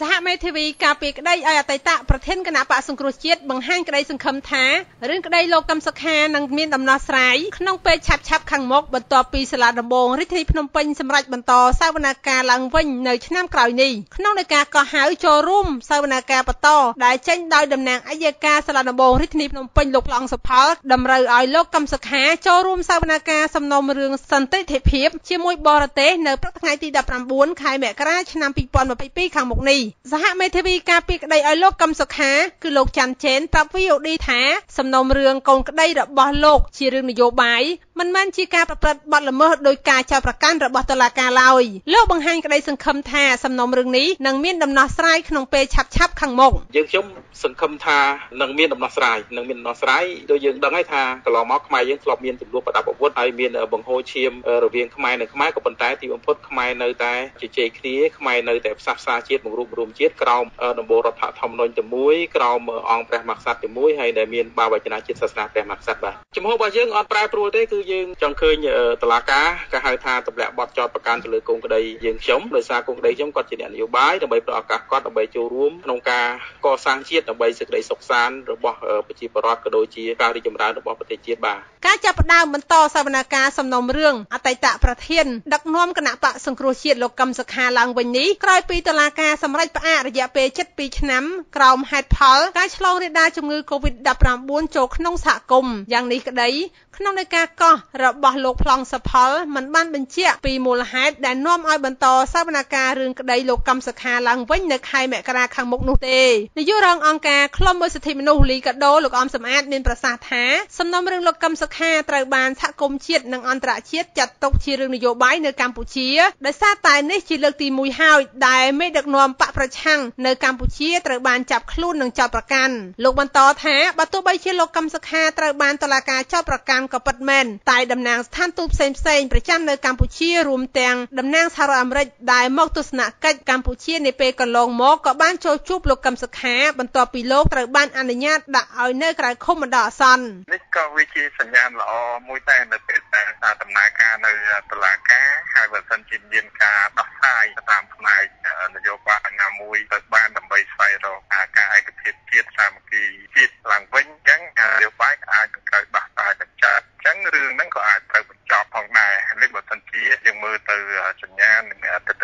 សហមេធាវីការពីក្តីឲ្យអតីតប្រធានគណៈបកសង្គ្រោះជាតិបង្ហាញក្តីសង្ឃឹមថារឿងក្តីលោកកឹមសុខានឹងមានដំណោះស្រាយក្នុងពេលឆាប់ឆាប់ខាងមុខបន្ទាប់ពីសាលាដំបងរាជធានីភ្នំពេញសម្រេចបន្តសវនាការឡើងវិញនៅឆ្នាំក្រោយនេះក្នុងនៃការកោះហៅចូលរួមសវនាការបន្តដែលចេញដោយតំណាងអัยការសាលាដំបងរាជធានីភ្នំពេញលោកឡង់សុផលតម្រូវឲ្យលោកកឹមសុខាចូលរួមសវនាការសំណុំរឿងសន្តិភាពជាមួយបរទេសនៅព្រឹកថ្ងៃទី19ខែមករាឆ្នាំ2022ខាងមុខនេះសហមេធាវីការពីក្តីឲ្យលោកកឹមសុខាគឺលោកច័ន្ទជេនប្រាប់ VOD ថាសំណុំរឿងកូនក្តីរបស់លោកជារឿងនយោបាយមិនមែនជាការប្រព្រឹត្តបទល្មើសដោយការចោទប្រកាន់របស់តុលាការឡើយលោកបង្ហាញក្តីសង្ឃឹមថាសំណុំរឿងនេះនឹងមានដំណោះស្រាយក្នុងពេលឆាប់ឆាប់ខាងមុខយើងខ្ញុំសង្ឃឹមថានឹងមានដំណោះស្រាយនឹងមានដំណោះស្រាយដោយយើងដឹងហើយថាកន្លងមកខ្មែរយើងធ្លាប់មានចំនួនប្រដាប់អាវុធហើយមានបង្ហូរឈាមរវាងខ្មែរនិងខ្មែរក៏ប៉ុន្តែទីបំផុតខ្មែរនៅតែជជែកគ្នាខ្មែរនៅតែផ្សះផ្សាជាតិបង្រួបរួមជាតិក្រោមដំបូលរដ្ឋធម្មនុញ្ញតែមួយក្រោមអង្គព្រះមហាក្សត្រតែមួយហើយដែលមានបាវចនាជាតិសាសនាព្រះមហាក្សត្របាទចំហរបស់យើងអត់ប្រែប្រួលទេគឺយើងចង់ឃើញតឡាការក៏ហៅថាទម្លាក់បទចោតប្រកាន់ទៅលើកូនក្តីយើងខ្ញុំដោយសារកូនក្តីខ្ញុំគាត់ជាអ្នកនយោបាយដើម្បីផ្ដល់ឱកាសគាត់ដើម្បីចូលរួមក្នុងការកសាងជាតិដើម្បីសេចក្តីសុខសាន្តរបស់ប្រជាពលរដ្ឋក៏ដូចជាការរីកចម្រើនរបស់ប្រទេសជាតិបាទការចាប់ផ្ដើមបន្តសវនកម្មសំណុំរឿងអតីតប្រធានដឹកនាំគណៈបកសង្គ្រោះជាតិលោកកឹមសុខាឡើងវិញនេះក្រោយពីតុលាការសម្រេចផ្អាករយៈពេល72ឆ្នាំក្រោមហេតុផលការឆ្លងរាលដាលជំងឺ Covid-19 ចូលក្នុងសហគមន៍យ៉ាងនេះក្តីក្នុងនៃការកោះរបស់លោកប្លង់សផលមិនបានបញ្ជាក់ពីមូលហេតុដែលនាំឲ្យបន្តសវនកម្មរឿងក្តីលោកកឹមសុខាឡើងវិញនៅខែមករាខាងមុខនោះទេនាយករងអង្គការឃ្លាំមើលសិទ្ធិមនុស្សលីកាដូលោកអមសំអាតមានប្រសាសន៍ថាសំណុំរឿងលោកកឹមសុខាត្រូវបានសហគមន៍ជាតិនិងអន្តរជាតិចាត់ទុកជារឿងនយោបាយនៅកម្ពុជាដោយសារតែនេះជាលើកទី1ហើយដែលមេដឹកនាំបកប្រឆាំងនៅកម្ពុជាត្រូវបានចាប់ខ្លួននិងចោទប្រកាន់លោកបន្តថាបើទោះបីជាលោកកឹមសុខាត្រូវបានតុលាការចោទប្រកាន់ក៏ពិតមែនតែតំណាងស្ថានទូតផ្សេងផ្សេងប្រចាំនៅកម្ពុជារួមទាំងតំណាងសហរដ្ឋអាមេរិកដែលមកទស្សនកិច្ចកម្ពុជានាពេលកន្លងមកក៏បានចូលជួបលោកកឹមសុខាបន្ទាប់ពីលោកត្រូវបានអនុញ្ញាតដាក់ឲ្យនៅក្រៅឃុំបណ្ដោះអាសន្ននេះក៏វាជាសញ្ញាណល្អមួយដែរនៅពេលដែលដំណើរការនៅតុលាការហើយបើសិនជាមានការដោះស្រាយតាមផ្នែកនយោបាយណាមួយទៅបានដើម្បីស្វែងរកការឯកភាពជាតិសាមគ្គីជាតិឡើងវិញអញ្ចឹងនយោបាយអាចនឹងត្រូវដោះស្រាយបញ្ចប់អញ្ចឹងរឿងហ្នឹង ក៏អាចត្រូវបញ្ចប់ផងដែរនេះបើសិនជាយើងមើលទៅសញ្ញានិងទស្សនភាពការប្រកា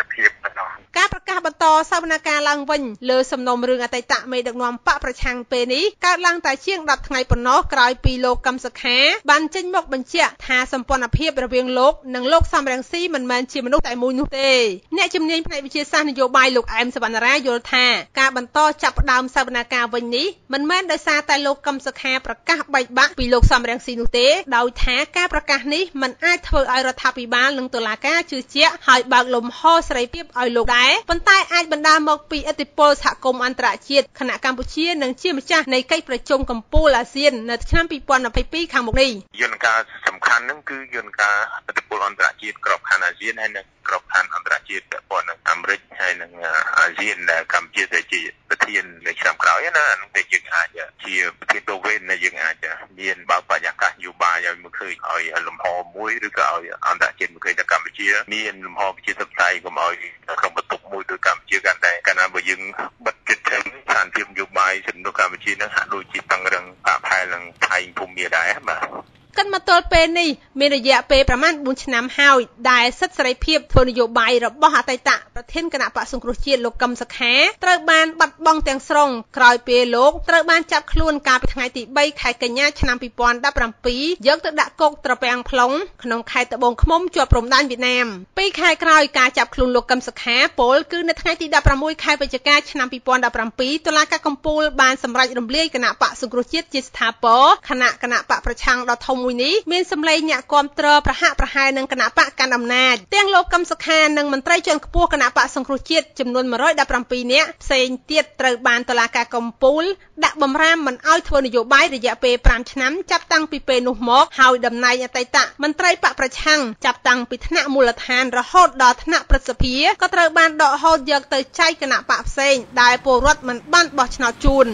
សបន្តសវនកម្មឡើងវិញលើសំណុំរឿងអតីតមេដឹកនាំបកប្រឆាំងពេលនេះកើតឡើងតែជាង10ថ្ងៃប៉ុណ្ណោះក្រោយពីលោកកឹមសុខាបានចេញមកបញ្ជាក់ថាសម្ព័ន្ធភាពរវាងលោកនិងលោកសំរងស៊ីមិនមែនជាមនុស្សតែមួយនោះទេអ្នកជំនាញផ្នែកវិទ្យាសាស្ត្រនយោបាយលោកអែមសវណ្ណារាយល់ថាការបន្តចាប់ផ្ដើមសវនកម្មវិញនេះមិនមែនដោយសារតែលោកកឹមសុខាប្រកាសបែកបាក់ពីលោកសំរងស៊ីនោះទេដោយថាការប្រកាសនេះមិនអាចធ្វើឲ្យរដ្ឋាភិបាលនិងតុលាការជឿជាក់ហើយបើកលំហសេរីភាពឲ្យលោកដែរប៉ុន្តែអាចបណ្ដាលមកពីឥទ្ធិពលសហគមន៍អន្តរជាតិខណៈកម្ពុជានឹងជាម្ចាស់នៃកិច្ចប្រជុំកំពូលអាស៊ាននៅឆ្នាំ2022ខាងមុខនេះយន្តការសំខាន់ហ្នឹងគឺយន្តការ ឥទ្ធិពលអន្តរជាតិក្របខ័ណ្ឌអាស៊ានហើយនិងក្របខ័ណ្ឌអន្តរជាតិពាក់ព័ន្ធនឹងអាមេរិកហើយនិងអាស៊ានដែលកម្ពុជាទៅជាប្រធាននៅឆ្នាំក្រោយណាហ្នឹងតែយើងអាចជាប្រធានទៅវិញដែលយើងអាចមានបើកបរិយាកាសនយោបាយឲ្យមើលឃើញឲ្យលំហមួយឬក៏ឲ្យអន្តរជាតិមើលឃើញថាកម្ពុជាមានលំហប្រជាធិបតេយ្យកុំឲ្យក្នុងបន្ទុកមួយដោយកម្ពុជាកាន់តែកាលណាបើយើងបិទចិត្តទៅស្ថានភាពនយោបាយសិទ្ធិកម្ពុជានឹងហាក់ដូចជាតឹងរឹងបាក់ផែលនឹងថៃភូមិដែរបាទ គិតមកទល់ពេលនេះមានរយៈពេលប្រមាណ4ឆ្នាំហើយដែលសិទ្ធិសេរីភាពធ្វើនយោបាយរបស់អតីតប្រធានគណៈបក្សសង្គ្រោះជាតិលោកកឹមសុខាត្រូវបានបាត់បង់ទាំងស្រុងក្រោយពេលលោកត្រូវបានចាប់ខ្លួនកាលពីថ្ងៃទី3ខែកញ្ញាឆ្នាំ2017យកទៅដាក់គុកត្រពាំង plong ក្នុងខេត្តត្បូងឃ្មុំជាប់ព្រំដែនវៀតណាមពីរខែក្រោយការចាប់ខ្លួនលោកកឹមសុខាពលគឺនៅថ្ងៃទី16ខែវិច្ឆិកាឆ្នាំ2017តុលាការកំពូលបានសម្រេចរំលាយគណៈបក្សសង្គ្រោះជាតិជាស្ថាពរគណៈគណៈបកប្រឆាំងដ៏ធំមួយនេះមានសម្លេងអ្នកគាំទ្រប្រហាក់ប្រហែលនឹងគណៈបកកណ្ដាលអំណាចទាំងលោកកឹមសុខានិងមន្ត្រីជាន់ខ្ពស់គណៈបកសង្គ្រោះជាតិចំនួន117នាក់ផ្សេងទៀតត្រូវបានតុលាការកំពូលដាក់បំរាមមិនអោយធ្វើនយោបាយរយៈពេល5ឆ្នាំចាប់តាំងពីពេលនោះមកហើយតំណែងអតីតមន្ត្រីបកប្រឆាំងចាប់តាំងពីថ្នាក់មូលដ្ឋានរហូតដល់ថ្នាក់ព្រឹទ្ធសភាក៏ត្រូវបានដកហូតយកទៅចែកគណៈបកផ្សេងដែលពលរដ្ឋមិនបានបោះឆ្នោតជូន